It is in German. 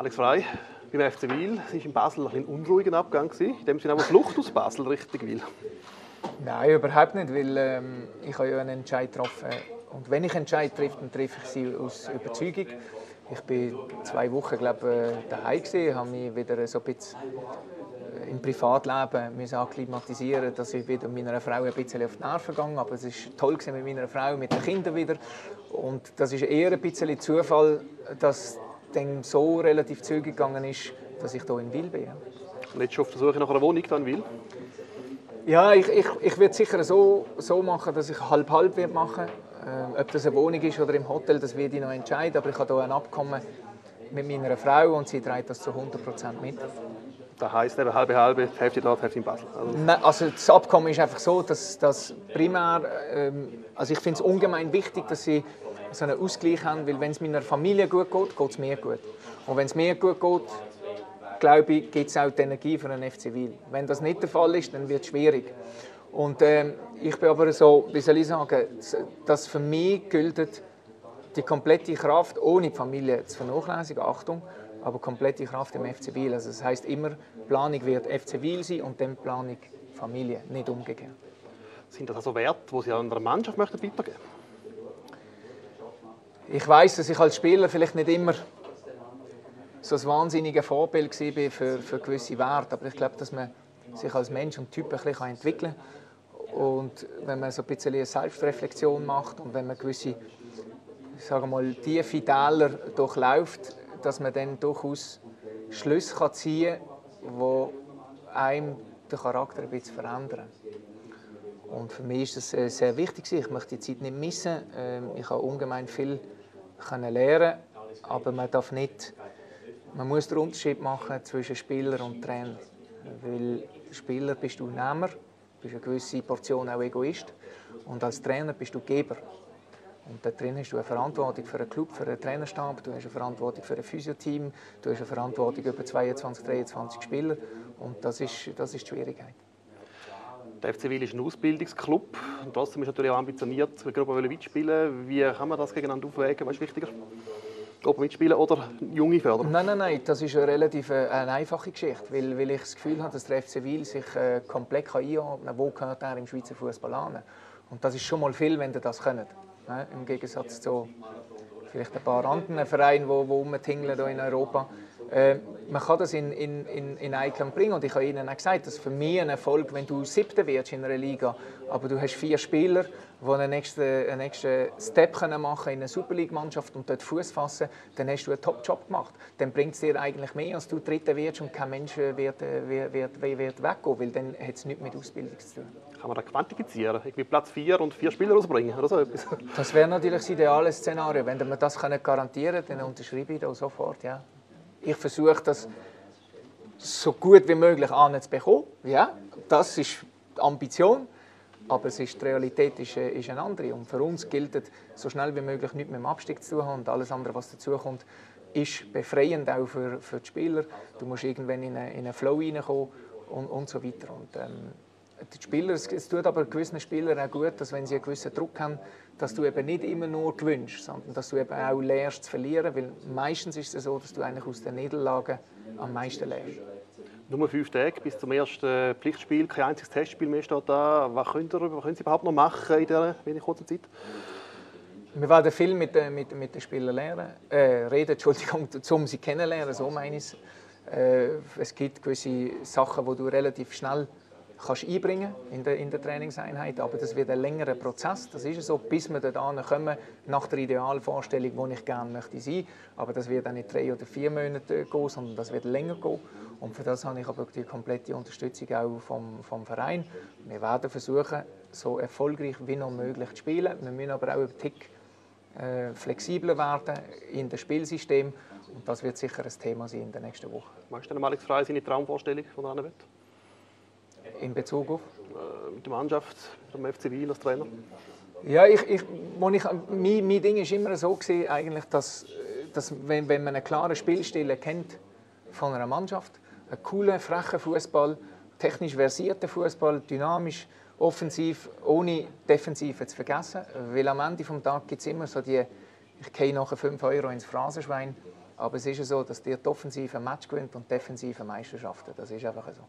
Alex Frey, beim FC Wil, es war in Basel ein, unruhiger Abgang. In dem Sinne aber Flucht aus Basel, richtig, Wil? Nein, überhaupt nicht, weil ähm, ich habe ja einen Entscheid getroffen. Und wenn ich einen Entscheid treffe, dann treffe ich sie aus Überzeugung. Ich bin zwei Wochen glaube ich, daheim gewesen, habe mich wieder so ein bisschen äh, im Privatleben müssen akklimatisieren, dass ich wieder meiner Frau ein bisschen auf die Nerven gegangen aber es ist toll mit meiner Frau, mit den Kindern wieder und das ist eher ein bisschen Zufall, dass dann so relativ zügig gegangen ist, dass ich hier in Wil bin. Und jetzt schon auf der Suche nach einer Wohnung hier in Wil? Ja, ich, ich, ich werde sicher so, so machen, dass ich halb-halb machen äh, Ob das eine Wohnung ist oder im Hotel, das werde ich noch entscheiden. Aber ich habe hier ein Abkommen mit meiner Frau und sie trägt das zu 100% mit. Das heisst eben halbe halbe, Hälfte dort, Hälfte in Basel. Also, Nein, also das Abkommen ist einfach so, dass, dass primär, ähm, also ich finde es ungemein wichtig, dass sie so einen Ausgleich haben, weil wenn es meiner Familie gut geht, geht es mir gut. Und wenn es mir gut geht, glaube ich, gibt es auch die Energie für einen FC Wil. Wenn das nicht der Fall ist, dann wird es schwierig. Und ähm, ich bin aber so, wie soll ich sagen, dass für mich gilt die komplette Kraft, ohne die Familie zu vernachlässigen, Achtung, aber komplette Kraft im FC Wil. Also das heißt immer, Planung wird FC Wil sein und dann Planung Familie, nicht umgekehrt. Sind das also Werte, die Sie an einer Mannschaft möchten weitergeben Ich weiß, dass ich als Spieler vielleicht nicht immer so ein wahnsinniges Vorbild war für, für gewisse Werte, aber ich glaube, dass man sich als Mensch und Typ ein bisschen entwickeln kann und wenn man so ein bisschen eine Selbstreflexion macht und wenn man gewisse sagen mal, tiefe Täler durchläuft, dass man dann durchaus Schlüsse ziehen kann, die einem den Charakter ein bisschen verändern. Und für mich ist das sehr wichtig. Ich möchte die Zeit nicht missen. Ähm, ich habe ungemein viel lernen aber man darf nicht, man muss den Unterschied machen zwischen Spieler und Trainer. Weil Spieler bist du Nehmer bist eine gewisse Portion auch Egoist. Und als Trainer bist du Geber. Und da drin hast du eine Verantwortung für einen Club, für einen Trainerstab, du hast eine Verantwortung für ein Physioteam, du hast eine Verantwortung über 22, 23 Spieler. Und das ist, das ist die Schwierigkeit. Der FC Wil ist ein Ausbildungsclub und trotzdem ist natürlich auch ambitioniert, eine Gruppe mitspielen. Wie kann man das gegeneinander aufwägen? Was ist wichtiger? Gruppe mitspielen oder junge fördern? Nein, nein, nein, das ist eine relativ äh, eine einfache Geschichte, weil, weil ich das Gefühl habe, dass der FC Wil sich äh, komplett einordnen kann, wo gehört er im Schweizer Fußball an. Und das ist schon mal viel, wenn ihr das könnt. Ne? Im Gegensatz zu vielleicht ein paar anderen Vereinen, die, die rumtingeln hier in Europa. Äh, man kann das in, in, in, in Einklang bringen. Und ich habe Ihnen auch gesagt, dass für mich ein Erfolg, wenn du Siebter wirst in einer Liga, aber du hast vier Spieler, die einen nächsten, einen nächsten Step können machen in eine Super League-Mannschaft und dort Fuß fassen, dann hast du einen Top-Job gemacht. Dann bringt es dir eigentlich mehr, als du Dritter wirst und kein Mensch wird, wird, wird, wird weggehen, weil dann hat es nichts mit Ausbildung zu tun. Kann man das quantifizieren? Irgendwie Platz vier und vier Spieler rausbringen oder so etwas? Das wäre natürlich das ideale Szenario. Wenn wir das garantieren können, dann unterschreibe ich das sofort, ja. Ich versuche das so gut wie möglich anzubekommen. Ja, das ist die Ambition. Aber es ist, die Realität ist, äh, ist eine andere. Und für uns gilt es, so schnell wie möglich nichts mit dem Abstieg zu haben. Und alles andere, was dazukommt, ist befreiend auch für, für die Spieler. Du musst irgendwann in einen, in Flow reinkommen und, und so weiter. Und, ähm, die Spieler, es, tut aber gewissen Spielern auch gut, dass wenn sie einen gewissen Druck haben, dass du eben nicht immer nur gewünscht, sondern dass du eben auch lernst zu verlieren, weil meistens ist es so, dass du eigentlich aus den Niederlagen am meisten lernst. Nur fünf Tage bis zum ersten Pflichtspiel, kein einziges Testspiel mehr steht da. Was könnt ihr, was können Sie überhaupt noch machen in dieser wenig kurzen Zeit? Wir werden viel mit, mit, mit den Spielern lernen, äh, reden, Entschuldigung, um sie kennenzulernen, so meine ich es. Äh, es gibt gewisse Sachen, die du relativ schnell kannst einbringen in der, in der Trainingseinheit. Aber das wird ein längerer Prozess. Das ist so, bis wir dort kommen, nach der Idealvorstellung, wo ich gerne möchte sein. Aber das wird auch nicht drei oder vier Monate gehen, sondern das wird länger gehen. Und für das habe ich aber die komplette Unterstützung auch vom, vom Verein. Wir werden versuchen, so erfolgreich wie noch möglich zu spielen. Wir müssen aber auch ein Tick äh, flexibler werden in das Spielsystem. Und das wird sicher ein Thema sein in der nächsten Woche. Magst du noch mal frei seine Traumvorstellung von wird? In Bezug auf? Äh, mit der Mannschaft, mit dem FC Wiel als Trainer? Ja, ich, ich, ich, mein, mein Ding war immer so, gewesen, eigentlich, dass, dass wenn, wenn man einen klaren Spielstil kennt von einer Mannschaft, einen coolen, frechen Fußball, technisch versierten Fußball, dynamisch, offensiv, ohne Defensive zu vergessen. Weil am Ende des Tages gibt es immer so die, ich gehe nachher 5 Euro ins Phrasenschwein, Aber es ist ja so, dass die Offensive ein Match gewinnt und die Defensive Meisterschaften. Das ist einfach so.